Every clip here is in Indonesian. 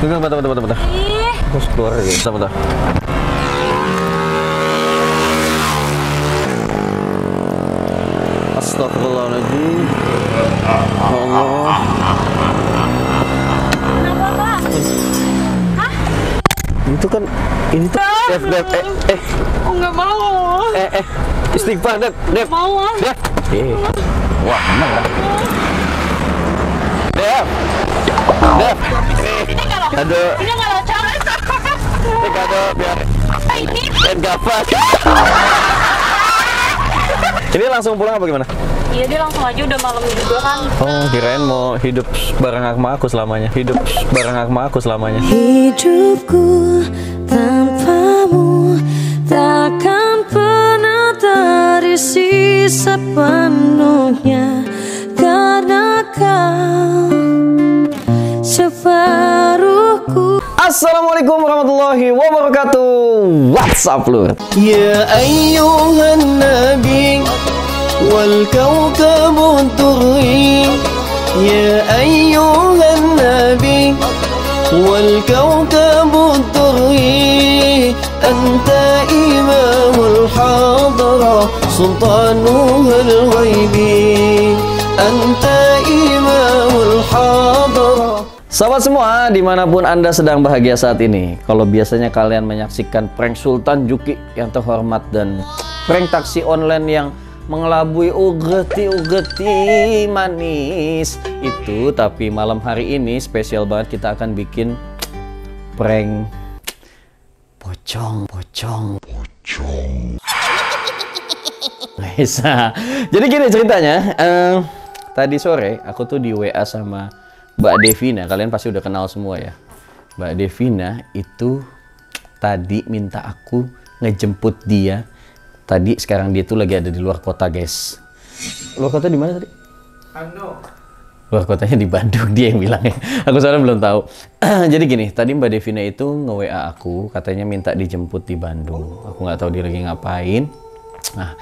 Tunggu, bentar, bentar, bentar, bentar. Ih, Terus keluar ya. Bentar, bentar. Astagfirullahaladzim. Ya Allah. kenapa kak? Hah? Itu kan ini tuh Dev, Dev, eh, eh, Oh nggak mau. eh, eh, istighfar, Dev, Dev, Mau ah. Dev. Eh, wah, bener kan? Dev, Dev, aduh, ini kalau cowok. eh, kado biar Ini dan gafas. Ini langsung pulang apa gimana? Iya dia langsung aja udah malam juga kan. Oh, kirain mau hidup bareng sama aku selamanya. Hidup bareng sama aku selamanya. Hidupku tanpamu takkan pernah terisi sepenuhnya karena kau Assalamualaikum warahmatullahi wabarakatuh. What's up, Lur? يا أيها النبي والكوكب الدري يا أيها النبي والكوكب الدري أنت إمام الحاضرة سلطانها الغيبي أنت إمام الحاضرة Sahabat semua, di mana pun Anda sedang bahagia saat ini. Kalau biasanya kalian menyaksikan prank Sultan Juki yang terhormat dan prank taksi online yang mengelabui ugeti-ugeti manis itu, tapi malam hari ini spesial banget kita akan bikin prank pocong, pocong, pocong. Bisa. Jadi gini ceritanya. eh, tadi sore aku tuh di WA sama Mbak Devina. Kalian pasti udah kenal semua ya. Mbak Devina itu tadi minta aku ngejemput dia. Tadi sekarang dia tuh lagi ada di luar kota, guys. Luar kota di mana tadi? Luar kotanya di Bandung dia yang bilangnya. Aku soalnya belum tahu. Jadi gini, tadi Mbak Devina itu nge-WA aku, katanya minta dijemput di Bandung. Aku nggak tahu dia lagi ngapain. Nah,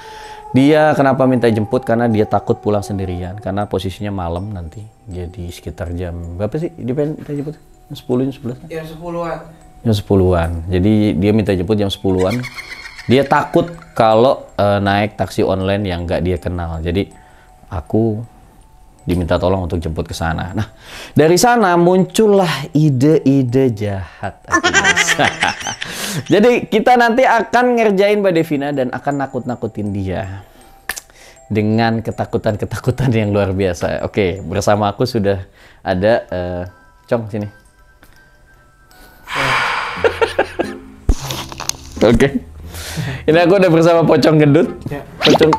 dia kenapa minta jemput? Karena dia takut pulang sendirian. Karena posisinya malam nanti. Jadi sekitar jam berapa sih? Dia pengen minta jemput? Jam 10, jam 11? Jam 10-an Jam 10-an. Jadi dia minta jemput jam 10-an. Dia takut kalau eh, naik taksi online yang nggak dia kenal. Jadi aku diminta tolong untuk jemput ke sana. Nah, dari sana muncullah ide-ide jahat. Jadi kita nanti akan ngerjain Mbak Devina dan akan nakut-nakutin dia dengan ketakutan-ketakutan yang luar biasa. Oke, bersama aku sudah ada eh, Cong sini. Oke. Ini aku udah bersama Pocong Gendut. Pocong.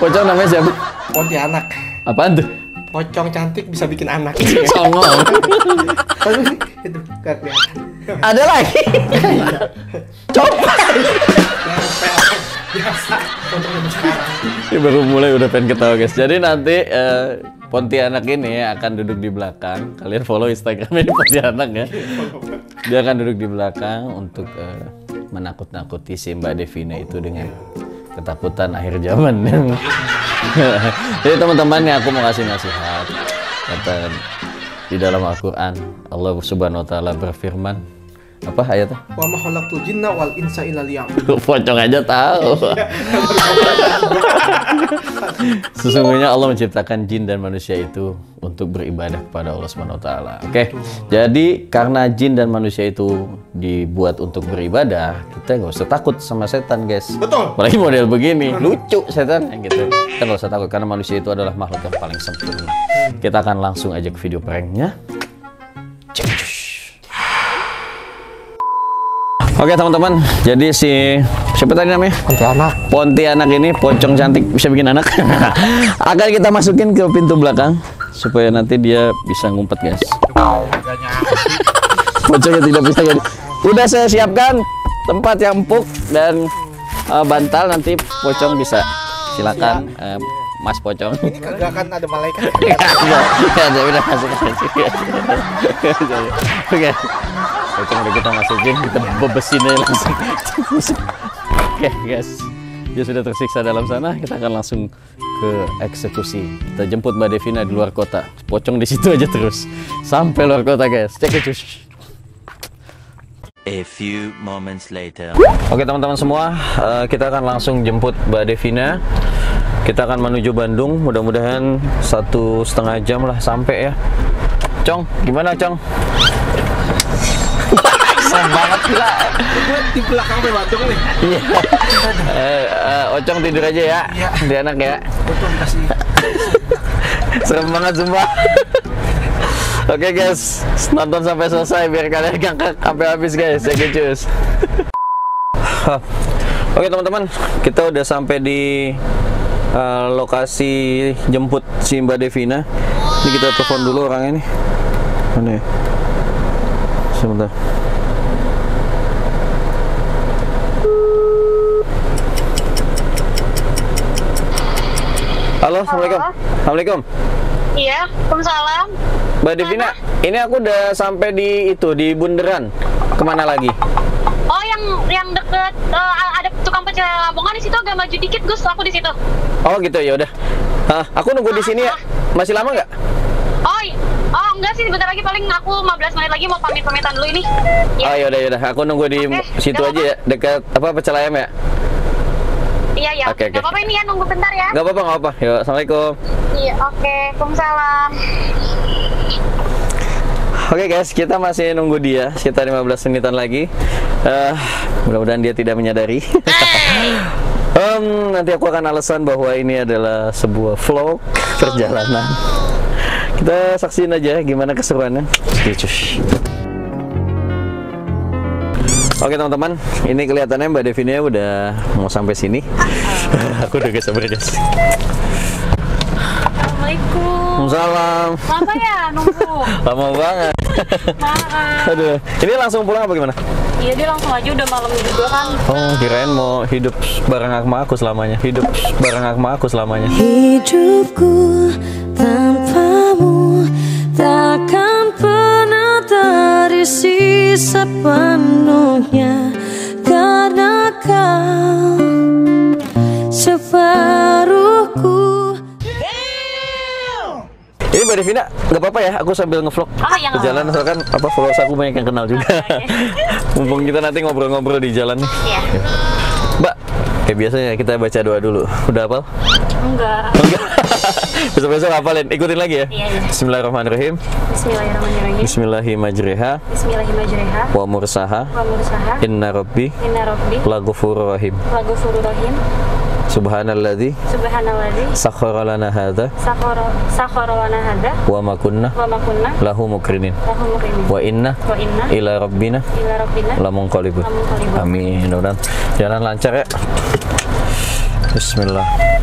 Pocong namanya siapa? Pontianak Apaan tuh? Pocong cantik bisa bikin anak Songong. Tapi itu gak kelihatan Ada lagi. Coba. Biasa Ini baru mulai udah pengen ketawa guys. Jadi nanti eh, Pontianak ini akan duduk di belakang. Kalian follow Instagramnya di Pontianak ya. Dia akan duduk di belakang untuk eh, menakut-nakuti si Mbak Devina itu dengan ketakutan akhir zaman. Jadi teman-teman yang aku mau kasih nasihat. Kata di dalam Al-Quran Allah Subhanahu Wa Taala berfirman apa ayatnya? Wa ma khalaqtul jinna wal insa illa liya'budun Pocong aja tahu. Sesungguhnya Allah menciptakan jin dan manusia itu untuk beribadah kepada Allah Subhanahu wa taala. Oke. Jadi karena jin dan manusia itu dibuat untuk beribadah, kita nggak usah takut sama setan, guys. Betul. Apalagi model begini, lucu setan gitu. Kita nggak usah takut karena manusia itu adalah makhluk yang paling sempurna. Kita akan langsung aja ke video pranknya. Oke teman-teman, jadi si siapa tadi namanya? Pontianak Pontianak ini pocong cantik bisa bikin anak. Akan kita masukin ke pintu belakang supaya nanti dia bisa ngumpet guys. Pocongnya tidak bisa jadi. Udah saya siapkan tempat yang empuk dan eh, bantal nanti pocong bisa. Silakan eh, Mas Pocong. Ini kagak akan ada malaikat ya, udah masuk aja. Oke. Pocong udah kita masukin, kita bebesin aja langsung. Oke, guys. Dia sudah tersiksa dalam sana, kita akan langsung ke eksekusi. Kita jemput Mbak Devina di luar kota. Pocong di situ aja terus sampai luar kota guys. Cek it, cus. A few moments later. Oke teman-teman semua, eh, kita akan langsung jemput Mbak Devina. Kita akan menuju Bandung. Mudah-mudahan satu setengah jam lah sampai ya. Cong, gimana Cong? Serem banget gila. Gue di belakang sampai Bandung nih. Iya. Eh, eh, Ocong tidur aja ya. Iya. Di anak ya. Untung dikasih. Serem banget sumpah. Oke guys, nonton sampai selesai biar kalian ngangkat sampai habis guys. Ya cus. Oke teman-teman, kita udah sampai di eh, lokasi jemput si Mbak Devina. Ini kita telepon dulu orang ini. Mana ya? Sebentar. Halo, assalamualaikum. Assalamualaikum. Iya, Waalaikumsalam. Mbak Devina, ini aku udah sampai di itu di Bundaran. Ke mana lagi? Oh, yang yang deket eh, ada tukang pecel Lamongan di situ agak maju dikit, Gus. Aku di situ. Oh gitu ya udah. Ah, aku nunggu di sini ya. Masih lama nggak? Oh, i- oh enggak sih, sebentar lagi paling aku 15 menit lagi mau pamit-pamitan dulu ini. Oh Iya, yaudah yaudah. Aku nunggu di Oke, situ nggak aja ya, dekat apa pecel ayam ya. iya, iya. Oke, oke. Nggak apa-apa ini ya, nunggu bentar ya. Nggak apa-apa nggak apa. Yuk, assalamualaikum. Iya, oke. Waalaikumsalam. Oke guys, kita masih nunggu dia sekitar 15 menitan lagi. Eh, mudah-mudahan dia tidak menyadari. Em, nanti aku akan alasan bahwa ini adalah sebuah vlog perjalanan. Kita saksiin aja gimana keseruannya. Oke, cuy. Oke teman-teman, ini kelihatannya Mbak Devina udah mau sampai sini. aku udah gak sabar guys. Assalamualaikum. Salam. Lama ya nunggu? Lama banget. Maaf. Aduh, ini langsung pulang apa gimana? Iya, dia langsung aja udah malam juga kan. Oh, kirain mau hidup bareng sama aku selamanya. Hidup bareng sama aku selamanya. Hidupku sepenuhnya karena kau separuhku. Ini Mbak Devina, nggak apa-apa ya? Aku sambil ngevlog. Oh, iya, nggak Jalan asalkan apa followers aku banyak yang kenal juga. Mumpung kita nanti ngobrol-ngobrol di jalan nih. Iya. Mbak, kayak biasanya kita baca doa dulu. Udah hafal? Enggak. Enggak. Besok-besok hafalin. Ikutin lagi ya. Iya, iya. Bismillahirrahmanirrahim. Bismillahirrahmanirrahim. Bismillahimajriha Bismillahirrahmanirrahim. wa mursaha Wa mursaha. inna rabbi Inna rabbi laghafurur rahim. lagu rahim. Subhanalladzi Subhanalladzi sakhkhara lana hadza sakhara sakhara lana hada wa ma kunna wa ma kunna lahu mukrinin lahu muqrimin. wa inna Wa inna ila rabbina ila rabbina lamunqalibun. Amin. Mudah-mudahan jalan lancar ya. Bismillah.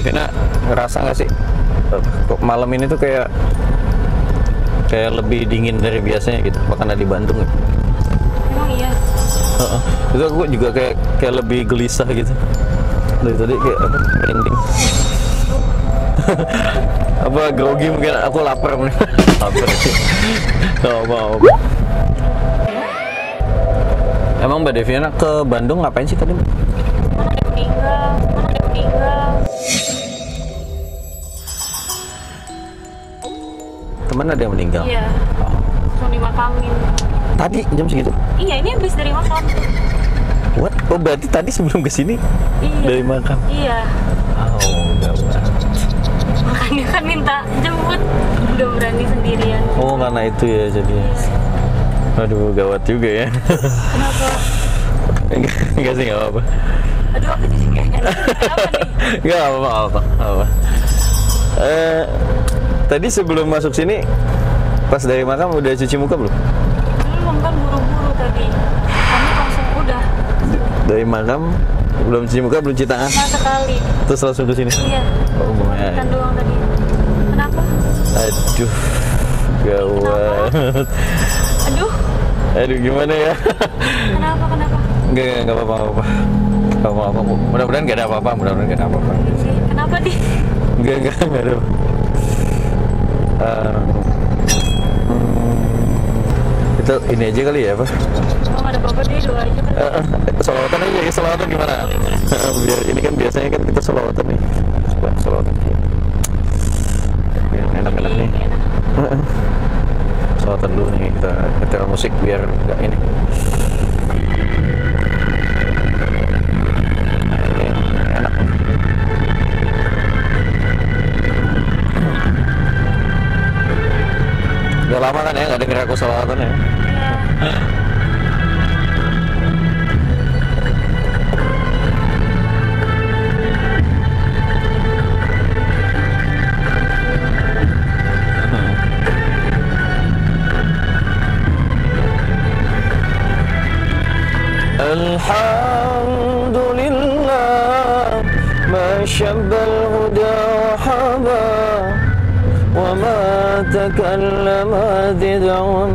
Boleh kena ngerasa nggak sih kok malam ini tuh kayak kayak lebih dingin dari biasanya gitu karena di Bandung? Emang iya. Heeh. itu aku juga kayak kayak lebih gelisah gitu dari tadi kayak apa merinding apa grogi mungkin aku lapar mungkin lapar sih apa apa emang mbak Devina ke Bandung ngapain sih tadi Mbak? Teman ada yang meninggal Iya. Langsung dimakamin. tadi jam segitu Iya, ini habis dari makam. what oh berarti tadi sebelum ke sini Iya. dari makam Iya. oh enggak Makanya kan minta jemput. Udah berani sendirian. oh karena itu ya jadi aduh gawat juga ya Kenapa? enggak enggak sih enggak apa-apa Aduh, aku jadi kayak enak. Kenapa nih? Enggak apa-apa, apa-apa. Eh, tadi sebelum masuk sini, pas dari makam udah cuci muka belum? Belum kan buru-buru tadi. Kami langsung udah. Dari makam belum cuci muka, belum cuci tangan, Nah sekali. terus langsung ke sini. Iya. Oh, ya. Kan doang tadi. Kenapa? Aduh, gawat. Aduh, Aduh, gimana ya? kenapa kenapa? Enggak, enggak, apa-apa, apa-apa. Enggak apa-apa. Mudah-mudahan enggak ada apa-apa, mudah-mudahan enggak ada apa-apa. Kenapa di? Enggak, enggak, enggak ada. Eh, hmm, itu ini aja kali ya, Pak. Oh, ada bapak deh, aja kan. Eh, eh, Solawatan aja ya, solawatan gimana? Biar ini kan biasanya kan kita solawatan nih. Coba solawatan. Biar enak-enak nih. Solawatan dulu nih kita nyetel musik biar nggak ini. Vaya cosa va a tener. الحمد لله ما شب الهدى وحبا وما تكلم ذدع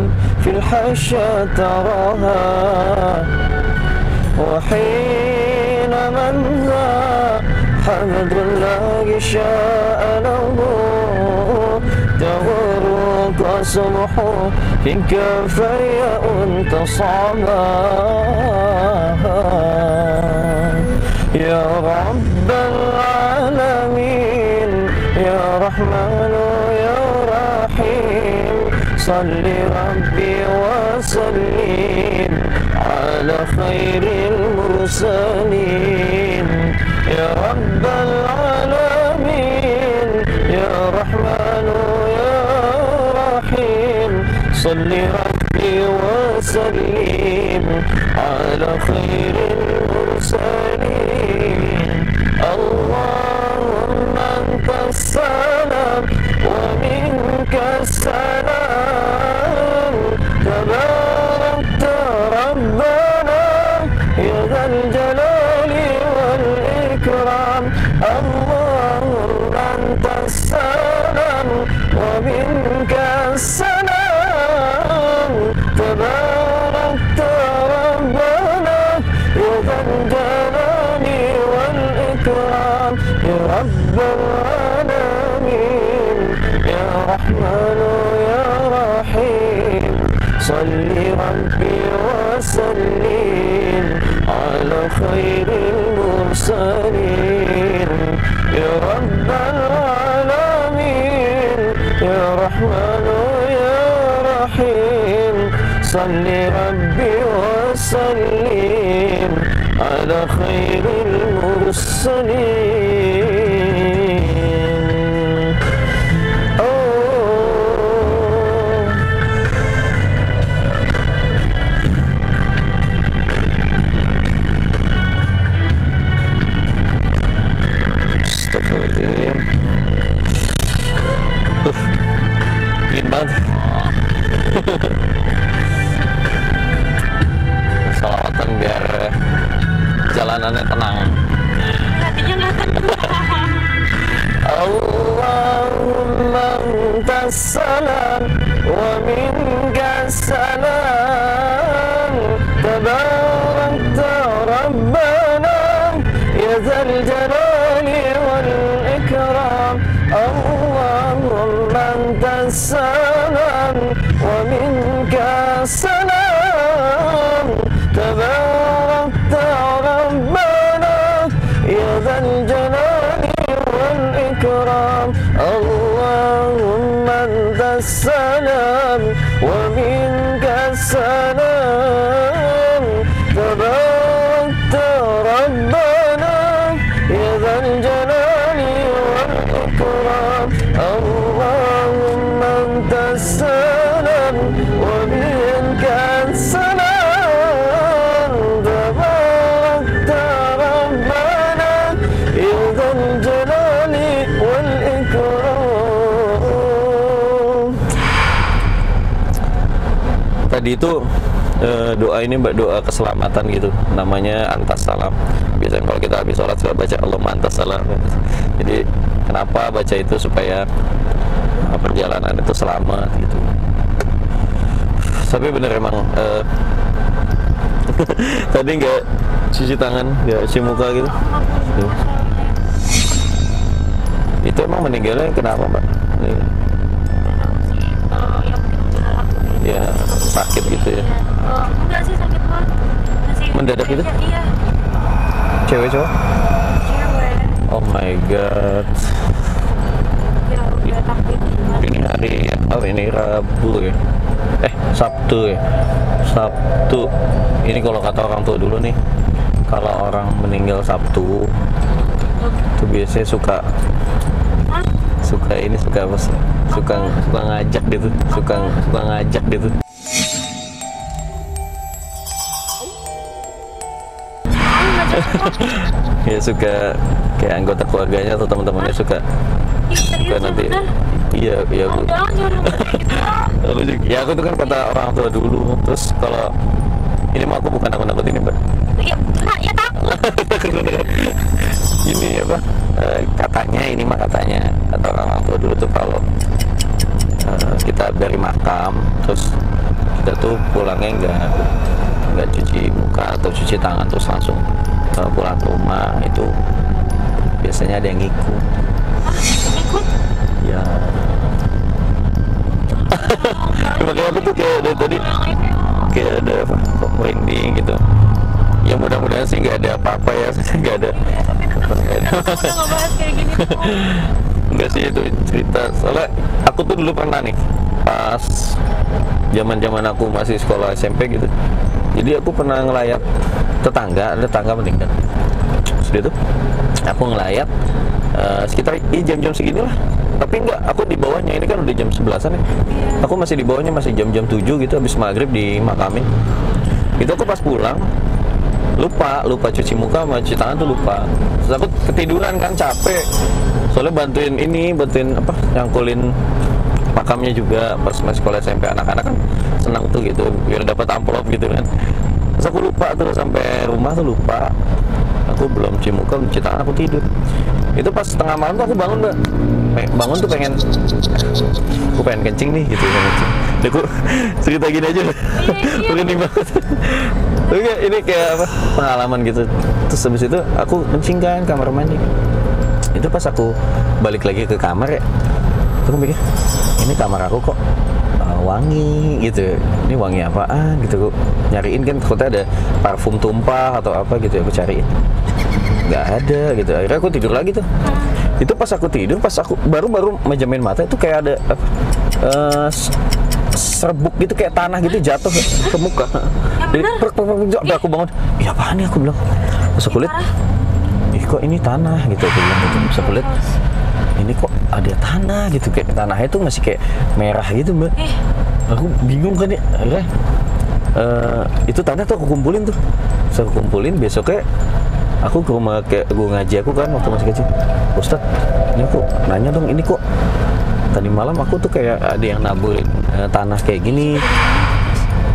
في الحشا تراها. وحين من ذا حمد الله شاء له. تغرق صبح في كفي تصعبا. يا رب العالمين يا رحمن صل ربي وسلم على خير المرسلين. يا رب العالمين يا رحمن يا رحيم. صل ربي وسلم على خير المرسلين. اللهم خير المرسلين. يا رب العالمين يا رحمن يا رحيم صل ربي وسلم على خير المرسلين. Jalanannya tenang Hatinya nggak tenang. Allahumma antas salam wa minka salam tabarakta rabbana ya dzal jalali wal ikram Allahumma antas salam Tadi itu eh, doa ini mbak doa keselamatan gitu. Namanya antas salam. Biasanya kalau kita habis sholat kita baca Allahumma antas salam. Jadi kenapa baca itu supaya eh, perjalanan itu selamat gitu. Tapi bener emang eh, tadi nggak cuci tangan nggak cuci muka gitu? Itu emang meninggalnya kenapa mbak ya sakit gitu ya Oh, enggak sih sakit banget. Masih Mendadak gitu? Iya, cewek cowok cewek. oh my god Ya udah takdir. ini hari oh ini Rabu ya eh Sabtu ya Sabtu ini kalau kata orang tua dulu nih kalau orang meninggal Sabtu itu biasanya suka ini suka suka suka ngajak gitu. Suka suka ngajak gitu. Ya suka kayak anggota keluarganya atau teman-temannya suka. Suka ya nanti. iya iya Oh, Bu. ya aku tuh kan kata orang tua dulu. Terus kalau ini mah aku bukan aku nakut ini mbak. Iya, ya takut. ini apa? Eh, katanya ini mah katanya. Kata orang tua dulu tuh kalau eh, kita dari makam terus kita tuh pulangnya nggak nggak cuci muka atau cuci tangan terus langsung eh, pulang ke rumah. Itu biasanya ada yang ngikut. Ikut. ya. Makanya aku tuh kayak dari tadi kayak ada apa kok merinding gitu ya mudah-mudahan sih nggak ada apa-apa ya. Nggak ada. Nggak sih itu cerita. Soalnya aku tuh dulu pernah nih pas zaman zaman aku masih sekolah SMP gitu. Jadi aku pernah ngelayat tetangga ada tetangga meninggal sudah tuh. Aku ngelayat eh, sekitar ini jam-jam segini lah tapi enggak aku di bawahnya. Ini kan udah jam 11an ya. Aku masih di bawahnya masih jam-jam 7 gitu habis maghrib di makamin. Itu aku pas pulang lupa lupa cuci muka sama cuci tangan tuh lupa. Terus aku ketiduran kan capek. Soalnya bantuin ini bantuin apa nyangkulin makamnya juga pas masih sekolah SMP anak-anak kan senang tuh gitu biar dapat amplop gitu kan. Terus aku lupa tuh sampai rumah tuh lupa. Aku belum cuci muka cuci tangan aku tidur. Itu pas setengah malam tuh aku bangun mbak. Bangun tuh pengen aku pengen kencing nih gitu pengen kencing Aku cerita gini aja? Merinding banget. Oke, ini kayak apa pengalaman gitu. Terus habis itu aku kencing kan kamar mandi. Itu pas aku balik lagi ke kamar ya. Aku mikir ini kamar aku kok uh, wangi gitu. Ini wangi apaan gitu aku nyariin kan takutnya ada parfum tumpah atau apa gitu ya aku cariin. Nggak ada gitu. Akhirnya aku tidur lagi tuh. Itu pas aku tidur pas aku baru baru mejamin mata itu kayak ada apa eh, s- serbuk gitu kayak tanah gitu jatuh ke, muka. Jadi prek, prek, sampai aku bangun. Iya apaan nih aku bilang. Pas aku lihat ih kok ini tanah gitu aku bilang. Gitu bisa aku lihat ini kok ada tanah gitu kayak tanahnya tuh masih kayak merah gitu mbak. Aku bingung kan ya akhirnya eh, itu tanah tuh aku kumpulin tuh. Terus aku kumpulin besoknya aku ke rumah kayak gue ngaji aku kan waktu masih kecil. Ustad ini aku nanya dong ini kok tadi malam aku tuh kayak ada yang naburin eh, tanah kayak gini.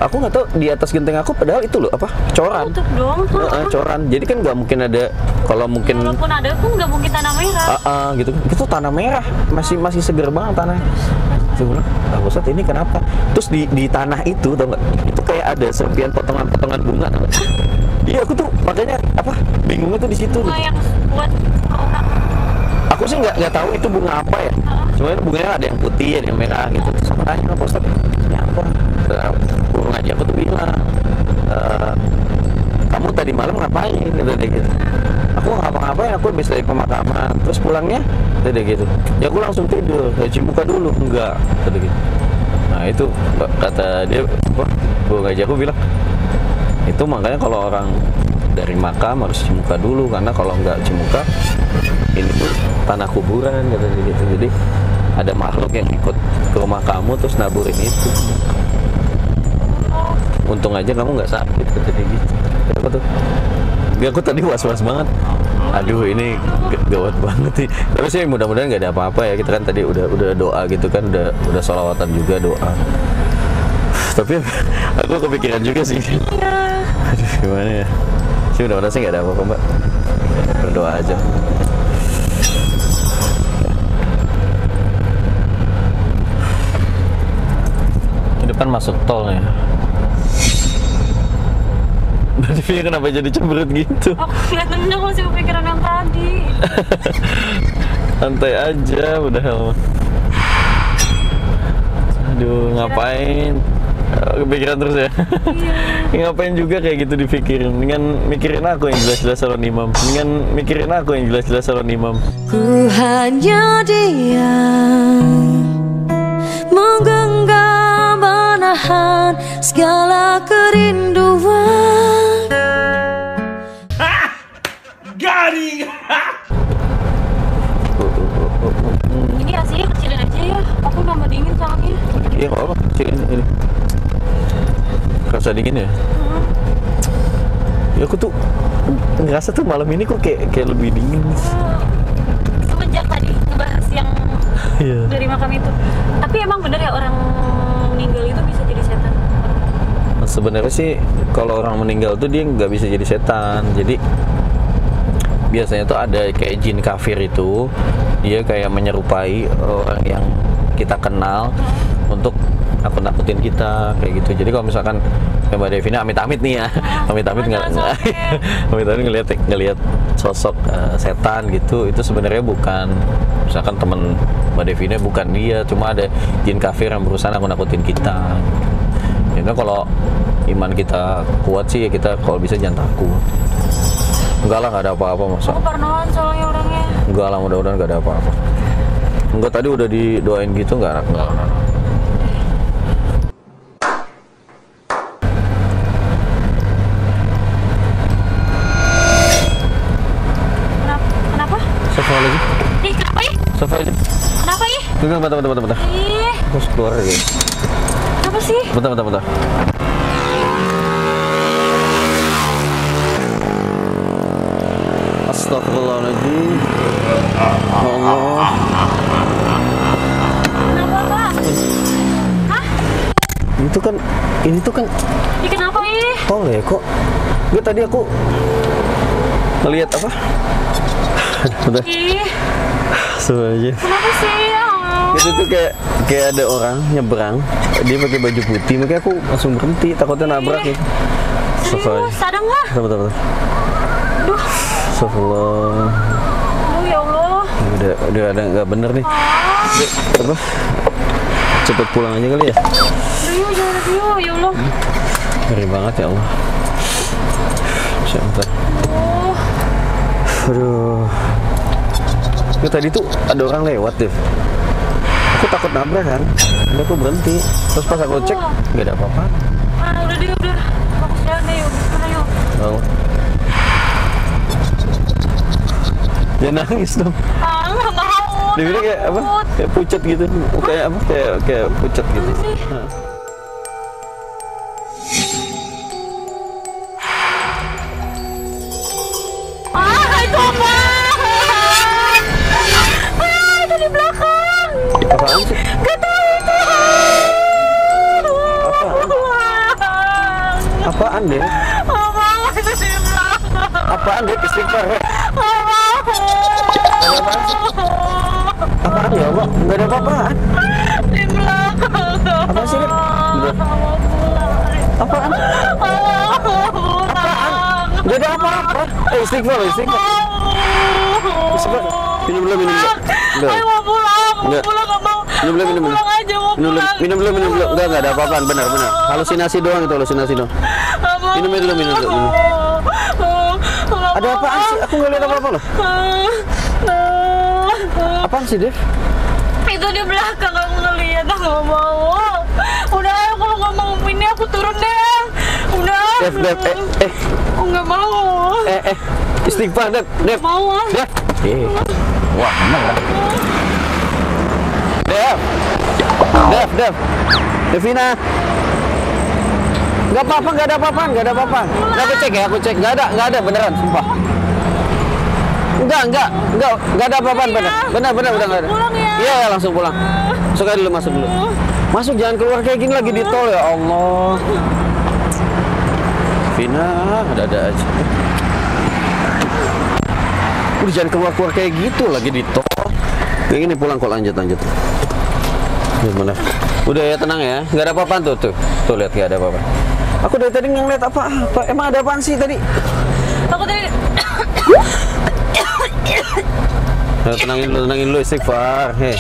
Aku nggak tahu di atas genteng aku padahal itu loh apa? Coran. Tutup dong. Heeh, coran. Jadi kan nggak mungkin ada kalau mungkin Walaupun ada pun nggak mungkin tanah merah. Ah, ah, gitu itu tanah merah. Masih masih seger banget tanahnya. Saya bilang ah ini kenapa? Terus di di tanah itu tau nggak? Itu kayak ada serpian potongan-potongan bunga iya aku tuh makanya apa bingungnya tuh di situ Bunga yang buat orang. Sih nggak nggak tahu itu bunga apa ya. Cuma itu bunganya ada yang putih ada yang merah gitu. Terus aku tanya sama Pak Ustadz ini apa? Terus guru ngaji aku tuh bilang "Eh, kamu tadi malam ngapain? Gitu deh gitu. Aku ngapa-ngapain? Aku habis dari pemakaman. Terus pulangnya gitu deh gitu. Ya aku langsung tidur cuci muka dulu enggak gitu gitu. Nah itu kata dia apa guru ngaji aku bilang itu makanya kalau orang dari makam harus cuci muka dulu karena kalau nggak cuci muka ini tuh tanah kuburan dia gitu. Jadi ada makhluk yang ikut ke rumah kamu terus naburin itu. Untung aja kamu nggak sakit dia gitu. Apa tuh? Dia aku tadi was-was banget. Aduh ini gawat banget nih. Tapi sih mudah-mudahan nggak ada apa-apa ya. Kita kan tadi udah udah doa gitu kan udah udah sholawatan juga doa. Tapi aku kepikiran juga sih. Aduh gimana ya sih mudah-mudahan sih nggak ada apa-apa mbak. Berdoa aja. Ini depan masuk tol ya Berarti Via kenapa jadi cemberut gitu? Aku nggak tenang masih kepikiran yang tadi. Santai aja udah. Aduh ngapain Kepikiran terus ya? Iya. Ngapain juga kayak gitu dipikirin? Mendingan mikirin aku yang jelas-jelas calon imam. Mendingan mikirin aku yang jelas-jelas calon imam. Ku hanya diam Menggenggam menahan segala kerinduan Ini AC-nya kecilin aja ya. Aku nambah dingin soalnya. Iya nggak apa, kecilin ini. Kerasa dingin ya? Ya aku tuh ngerasa tuh malam ini kok kayak kayak lebih dingin. Semenjak tadi ngebahas yang Iya. dari makam itu. Tapi emang bener ya orang meninggal itu bisa jadi setan. Sebenarnya sih kalau orang meninggal tuh dia nggak bisa jadi setan. Jadi biasanya tuh ada kayak jin kafir itu dia kayak menyerupai orang yang kita kenal untuk nakut nakutin kita kayak gitu. Jadi kalau misalkan kayak Mbak Devina amit-amit nih ya, amit-amit nggak amit-amit ngelihat ngelihat sosok eh, setan gitu, itu sebenarnya bukan misalkan temen Mbak Devina bukan dia, cuma ada jin kafir yang berusaha nakut-nakutin kita. Ya kan kalau iman kita kuat sih ya kita kalau bisa jangan takut. Enggak lah nggak ada apa-apa masa. Aku parnoan soalnya orangnya. Enggak lah mudah-mudahan nggak ada apa-apa. Enggak tadi udah didoain gitu nggak enggak. Sofa lagi. Ih, kenapa ih? Sofa aja. Kenapa ih? Bentar, bentar, bentar, bentar, bentar. Ih, Terus keluar lagi. kenapa sih? Bentar, bentar, bentar. Astagfirullahaladzim. Ya Allah. Kenapa, Kak? Itu kan, ini tuh kan Ih, kenapa ih? Ya kok Gue tadi aku ngelihat apa? Udah Ih, aja. kenapa sih? Itu tuh kayak kayak ada orang nyebrang, dia pakai baju putih, makanya aku langsung berhenti, takutnya nabrak ya. Serius, sadang lah. Bentar, bentar, bentar. Duh, Astagfirullah. aduh ya Allah. Udah, udah ada nggak bener nih. Udah, apa? Cepet pulang aja kali ya. Aduh, yuk, ya Allah. Ngeri banget ya Allah. Oh, Aduh. Ya, tadi tuh ada orang lewat deh. Aku takut nabrak kan. Udah aku berhenti. Terus pas aku cek, nggak ada apa-apa. ah, udah deh, udah. Fokus jalan deh, yuk. Sana yuk. Tahu. Ya nangis dong. Ah, nggak mau. Dia kayak apa? Kayak pucat gitu. Kayak apa? Kayak kayak pucat gitu. sih? Eh istighfar, istighfar. Istighfar. Minum dulu, minum dulu. Ayo mau pulang, mau Nggak. pulang gak mau. Minum dulu, minum dulu. Aja mau Minum dulu, minum dulu, minum dulu. Enggak, enggak ada apa-apaan, benar, benar. Halusinasi doang itu, halusinasi doang. Minum dulu, minum dulu, minum. Ada apaan sih? Aku nggak lihat apa-apa loh. Apaan sih, Dev? Itu di belakang aku ngeliat, aku gak mau. Udah, ayo kalau gak mau ini aku turun deh. Udah. Dev, Dev, eh, eh, Aku gak mau. Eh, eh. Istighfar, Dev, Dev. Mau ah. Dev. Eh. Wah, benar kan? Dev. Dev, Dev. Devina. Gak apa-apa, gak ada apa-apaan, gak ada apa-apa. Nggak, aku cek ya, aku cek. Gak ada, gak ada, beneran, sumpah. Enggak, enggak, enggak, enggak ada apa-apaan, bener. Bener, bener, bener, enggak ada. Pulang ya. Iya, ya, langsung pulang. Masuk aja dulu, masuk dulu. Masuk, jangan keluar kayak gini lagi di tol ya Allah. Vina, ada-ada aja. Udah jangan keluar-keluar kayak gitu lagi di tol. Kayak gini pulang kok lanjut lanjut. Gimana? Udah ya tenang ya, nggak ada apa-apaan tuh tuh. Tuh lihat nggak ada apa-apa. Aku dari tadi ngeliat apa apa. Emang ada apaan sih tadi? Aku tadi Nah, tenangin dulu, tenangin dulu istighfar. Hei.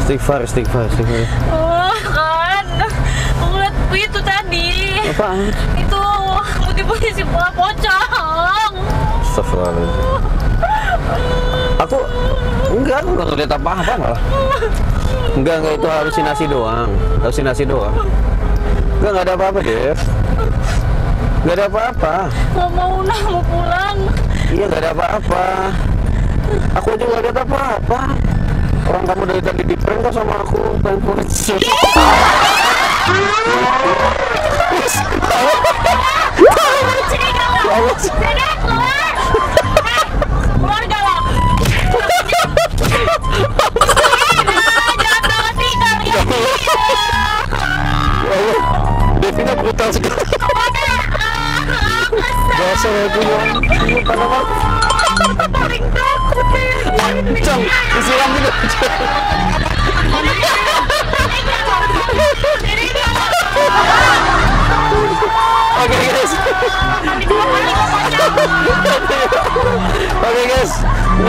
Istighfar, istighfar, istighfar. Wah, kan Apaan? Itu putih-putih si bola pocong. Astagfirullahaladzim. Aku enggak, aku enggak apa-apa malah. Enggak, enggak itu halusinasi doang. Halusinasi doang. Enggak, enggak ada apa-apa, Dev. Enggak ada apa-apa. Gak mau nah mau pulang. Iya, enggak ada apa-apa. Aku aja enggak lihat apa-apa. Orang kamu dari tadi di prank kok sama aku, pengen pulang.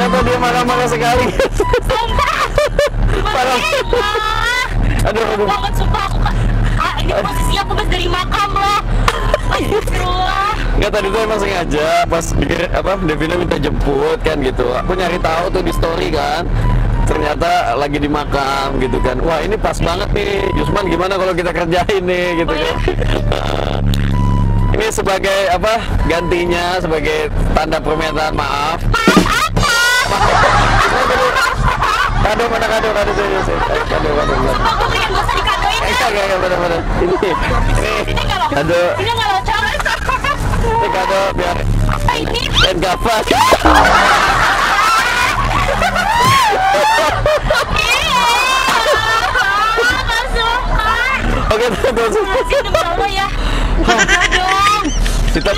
Ternyata dia marah-marah sekali. Parah. Aduh, aduh. banget sumpah aku. Ah, ini posisi aku pas dari makam loh. Astagfirullah. Nggak tadi tuh emang sengaja pas apa Devina minta jemput kan gitu. Aku nyari tahu tuh di story kan. Ternyata lagi di makam gitu kan. Wah ini pas banget nih. Yusman gimana kalau kita kerjain nih gitu kan. ini sebagai apa gantinya sebagai tanda permintaan maaf. Kado mana kado kado serius. Kado kado. kado. Aku yang gak usah dikadoin Eh, ya. Ini ini Ini kado Ini cowok? ini kado biar ini? dan gafas. Suka. Oke, terus Allah ya. Kita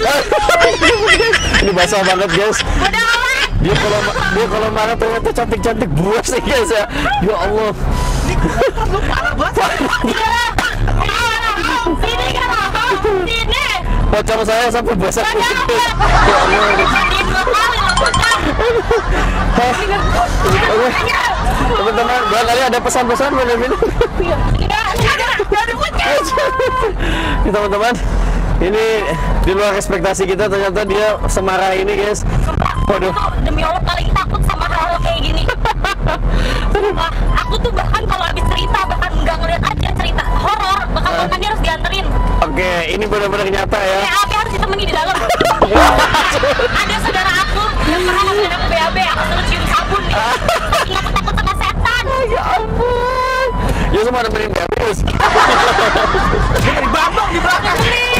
ini basah banget guys. Dia kalau dia kalau marah ternyata cantik-cantik buas nih guys ya. Ya Allah. Sini gak lo? Sini. Pocong saya sampai basah Udah kulit. amat. Ya Allah. Mandiin dua kali teman-teman, ada pesan-pesan buat pocong. Ini teman-teman, ini di luar ekspektasi kita ternyata dia semarah ini guys. Waduh. Aku tuh demi Allah paling takut sama hal kayak gini. Sumpah, aku tuh bahkan kalau habis cerita bahkan nggak ngeliat aja cerita horor, bahkan makannya harus dianterin. Oke, ini benar-benar nyata ya. BAB harus ditemani di dalam. Ada saudara aku yang pernah ngasih aku BAB, aku suruh cium sabun nih. Aku takut sama setan. Ya ampun. Ya semua nemenin Gabus. Bandung di belakang.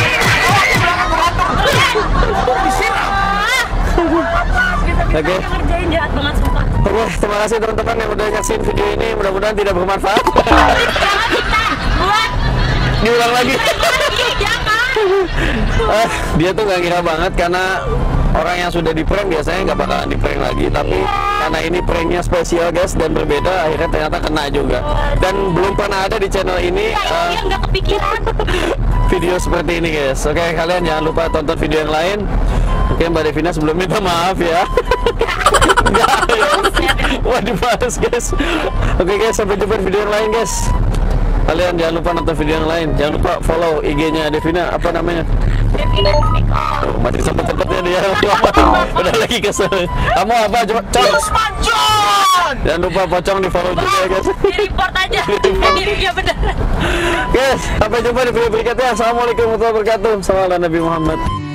Oke. Dia ngerjain jahat banget sumpah. Oke, terima kasih teman-teman yang udah nyaksiin video ini. Mudah-mudahan tidak bermanfaat. Jangan kita buat Diulang lagi. jangan. Eh, dia tuh gak ngira banget karena orang yang sudah di prank biasanya nggak bakalan di prank lagi tapi karena ini pranknya spesial guys dan berbeda akhirnya ternyata kena juga dan belum pernah ada di channel ini nggak kepikiran. video seperti ini guys oke kalian jangan lupa tonton video yang lain oke Mbak Devina sebelum minta maaf ya. Ya. wah dibahas guys. Oke guys sampai jumpa di video yang lain guys. Kalian jangan lupa nonton video yang lain. Jangan lupa follow IG-nya Devina apa namanya? Devina. Oh, mati tempatnya dia. Udah lagi kesel kamu apa coba cong jangan lupa pocong di follow juga ya guys. Di report aja. Jadi dia bener. guys sampai jumpa di video berikutnya. Assalamualaikum warahmatullahi wabarakatuh. Salam Nabi Muhammad